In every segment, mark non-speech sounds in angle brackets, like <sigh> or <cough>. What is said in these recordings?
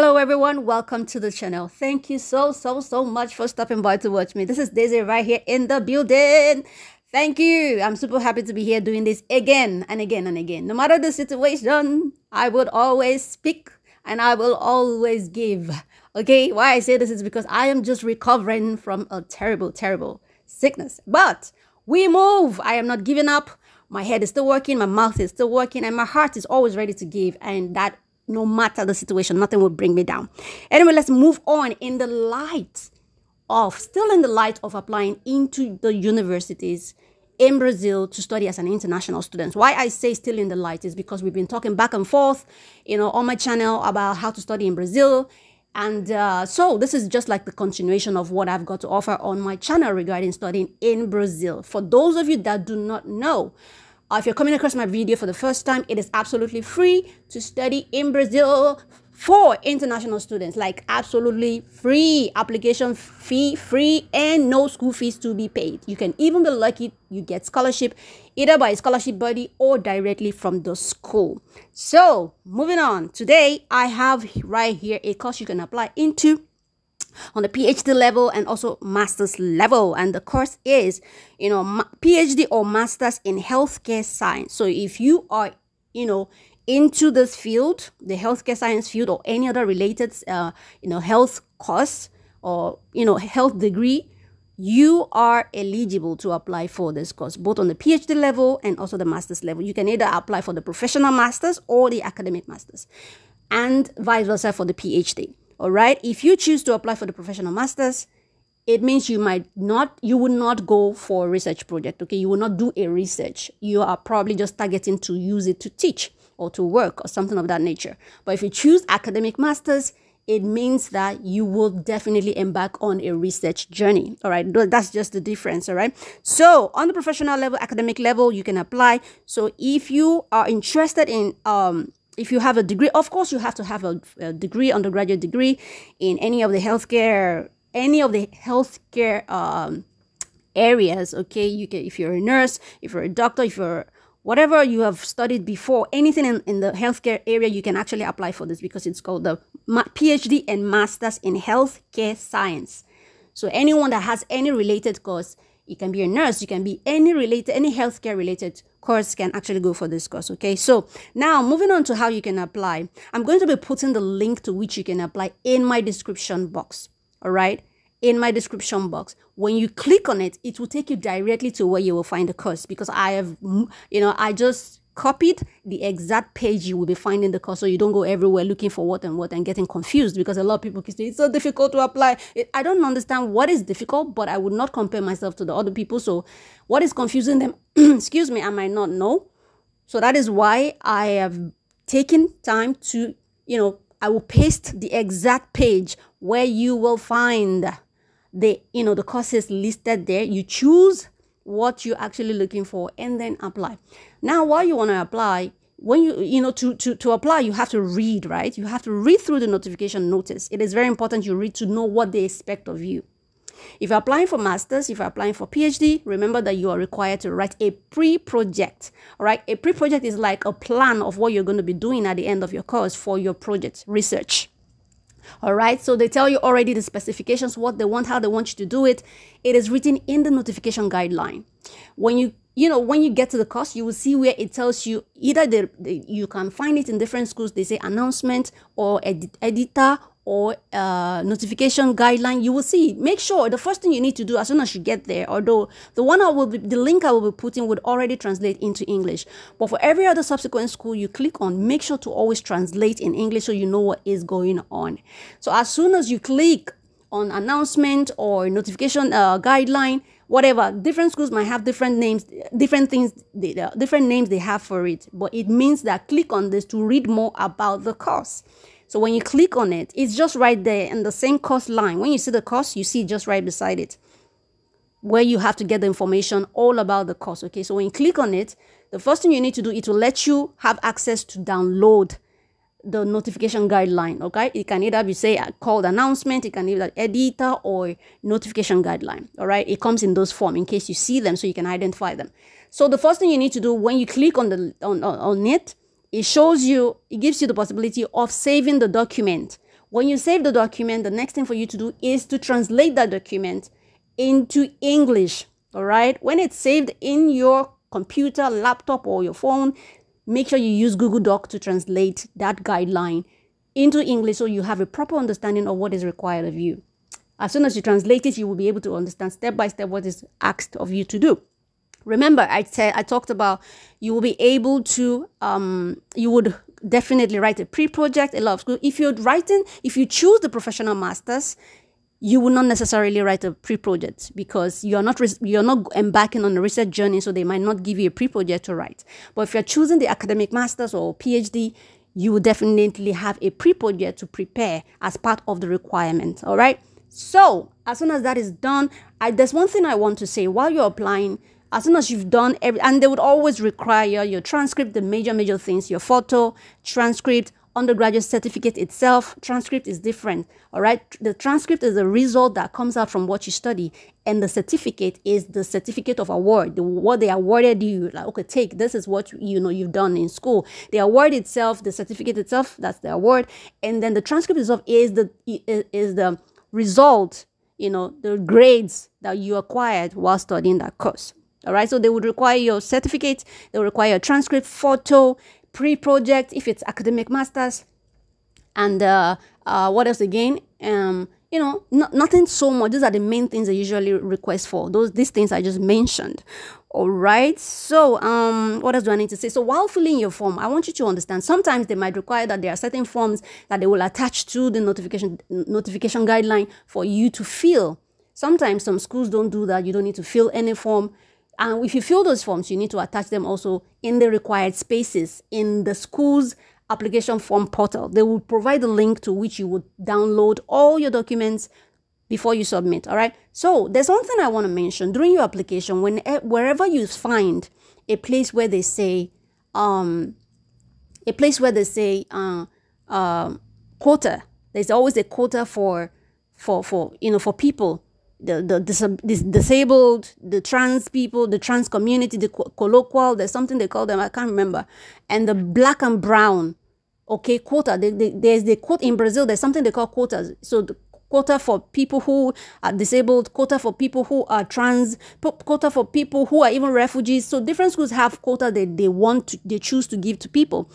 Hello everyone, welcome to the channel. Thank you so, so, so much for stopping by to watch me. This is Daezy right here in the building. Thank you. I'm super happy to be here doing this again and again and again. No matter the situation, I would always speak and I will always give. Okay, why I say this is because I am just recovering from a terrible, terrible sickness. But we move. I am not giving up. My head is still working, my mouth is still working, and my heart is always ready to give. And that no matter the situation, nothing will bring me down. Anyway, let's move on in the light of, still in the light of applying into the universities in Brazil to study as an international student. Why I say still in the light is because we've been talking back and forth, you know, on my channel about how to study in Brazil. And uh, so this is just like the continuation of what I've got to offer on my channel regarding studying in Brazil. For those of you that do not know, uh, if you're coming across my video for the first time, it is absolutely free to study in Brazil for international students. Like absolutely free. Application fee free and no school fees to be paid. You can even be lucky you get scholarship either by scholarship body or directly from the school. So moving on. Today i have right here a course you can apply into on the PhD level and also master's level. And the course is, you know, PhD or master's in healthcare science. So if you are, you know, into this field, the healthcare science field or any other related, uh, you know, health course or, you know, health degree, you are eligible to apply for this course, both on the PhD level and also the master's level. You can either apply for the professional master's or the academic master's and vice versa for the PhD. All right. If you choose to apply for the professional masters, it means you might not, you will not go for a research project. Okay. You will not do a research. You are probably just targeting to use it to teach or to work or something of that nature. But if you choose academic masters, it means that you will definitely embark on a research journey. All right. That's just the difference. All right. So on the professional level, academic level, you can apply. So if you are interested in, um, if you have a degree, of course, you have to have a, a degree, undergraduate degree in any of the healthcare, any of the healthcare um, areas. Okay, you can if you're a nurse, if you're a doctor, if you're whatever you have studied before, anything in, in the healthcare area, you can actually apply for this because it's called the PhD and Masters in Healthcare Science. So anyone that has any related course, you can be a nurse, you can be any related, any healthcare related course can actually go for this course okay? So now moving on to how you can apply. I'm going to be putting the link to which you can apply in my description box all right? In my description box. When you click on it it will take you directly to where you will find the course because i have you know i just copied the exact page you will be finding the course so you don't go everywhere looking for what and what and getting confused because a lot of people say it's so difficult to apply. It, i don't understand what is difficult but i would not compare myself to the other people so what is confusing them? <clears throat> Excuse me i might not know. So that is why i have taken time to you know i will paste the exact page where you will find the you know the courses listed there. You choose what you're actually looking for and then apply now while you want to apply when you you know to to to apply you have to read right? You have to read through the notification notice. It is very important you read to know what they expect of you. If you're applying for masters if you're applying for phd remember that you are required to write a pre-project all right? A pre-project is like a plan of what you're going to be doing at the end of your course for your project research all right? So they tell you already the specifications what they want how they want you to do it. It is written in the notification guideline. When you you know when you get to the course you will see where it tells you either the, the you can find it in different schools they say announcement or edit, editor or uh, notification guideline, you will see. Make sure the first thing you need to do as soon as you get there, although the one I will be, the link I will be putting would already translate into English. But for every other subsequent school you click on, make sure to always translate in English so you know what is going on. So as soon as you click on announcement or notification uh, guideline, whatever different schools might have different names different things different names they have for it but it means that click on this to read more about the course so when you click on it, it's just right there in the same course line. When you see the course, you see just right beside it where you have to get the information all about the course. Okay, so when you click on it, the first thing you need to do, it will let you have access to download the notification guideline. Okay, it can either be say called announcement, it can either editor or notification guideline. All right, it comes in those form in case you see them so you can identify them. So the first thing you need to do when you click on the on, on, on it, it shows you, it gives you the possibility of saving the document When you save the document, the next thing for you to do is to translate that document into English. All right. When it's saved in your computer, laptop, or your phone, make sure you use Google Doc to translate that guideline into English so you have a proper understanding of what is required of you. As soon as you translate it, you will be able to understand step by step what is asked of you to do. Remember, I said I talked about you will be able to um you would definitely write a pre-project, a lot of school. If you're writing, if you choose the professional masters, you will not necessarily write a pre-project because you're not you're not embarking on a research journey so they might not give you a pre-project to write. But if you're choosing the academic masters or phd you will definitely have a pre-project to prepare as part of the requirement all right? So as soon as that is done I, there's one thing i want to say. While you're applying as soon as you've done every and they would always require your transcript the major major things your photo transcript undergraduate certificate itself transcript is different all right? The transcript is a result that comes out from what you study and the certificate is the certificate of award the, what they awarded you like okay take this is what you know you've done in school. The award itself the certificate itself that's the award and then the transcript itself is the is the result you know the grades that you acquired while studying that course all right? So they would require your certificate they would require a transcript photo pre-project if it's academic masters and uh, uh, what else again? Um, you know nothing so much. These are the main things i usually request for. Those these things i just mentioned. All right. So um what else do i need to say? So while filling your form i want you to understand sometimes they might require that there are certain forms that they will attach to the notification notification guideline for you to fill. Sometimes some schools don't do that. You don't need to fill any form and if you fill those forms, you need to attach them also in the required spaces in the school's application form portal. They will provide a link to which you would download all your documents before you submit. All right. So there's one thing I want to mention during your application. When wherever you find a place where they say, um, a place where they say, uh, uh, quota. There's always a quota for, for, for you know, for people the, the dis- disabled, the trans people, the trans community, the colloquial, there's something they call them, I can't remember, and the black and brown, okay, quota. They, they, there's the quote in Brazil, there's something they call quotas. So the quota for people who are disabled, quota for people who are trans, quota for people who are even refugees. So different schools have quota that they want to, they choose to give to people.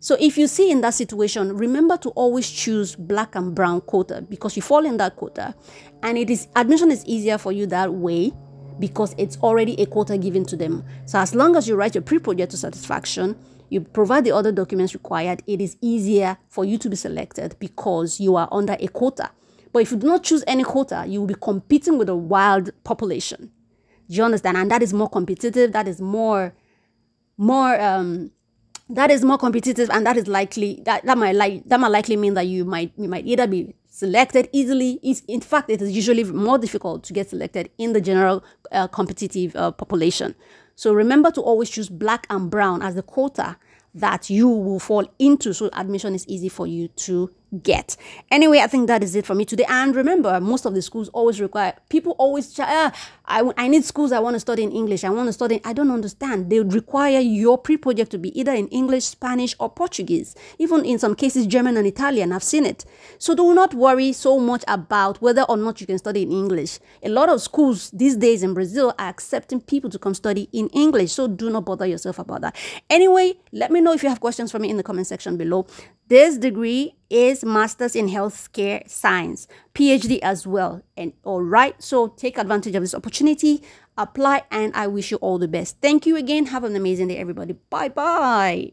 So if you see in that situation, remember to always choose black and brown quota because you fall in that quota and it is admission is easier for you that way because it's already a quota given to them. So as long as you write your pre-project to satisfaction, you provide the other documents required, it is easier for you to be selected because you are under a quota. But if you do not choose any quota, you will be competing with a wild population. Do you understand? And that is more competitive, that is more more um that is more competitive and that is likely that, that might like that might likely mean that you might you might either be selected easily. It's, in fact it is usually more difficult to get selected in the general uh, competitive uh, population. So remember to always choose black and brown as the quota that you will fall into. So admission is easy for you to get. Anyway, I think that is it for me today. And remember, most of the schools always require people always. Uh, I I need schools. I want to study in English. I want to study. I don't understand. They would require your pre-project to be either in English, Spanish, or Portuguese. Even in some cases, German and Italian. I've seen it. So do not worry so much about whether or not you can study in English. A lot of schools these days in Brazil are accepting people to come study in English. So do not bother yourself about that. Anyway, let me know if you have questions for me in the comment section below. This degree is Masters in Healthcare Science, PhD as well. And all right, so take advantage of this opportunity, apply, and I wish you all the best. Thank you again. Have an amazing day, everybody. Bye bye.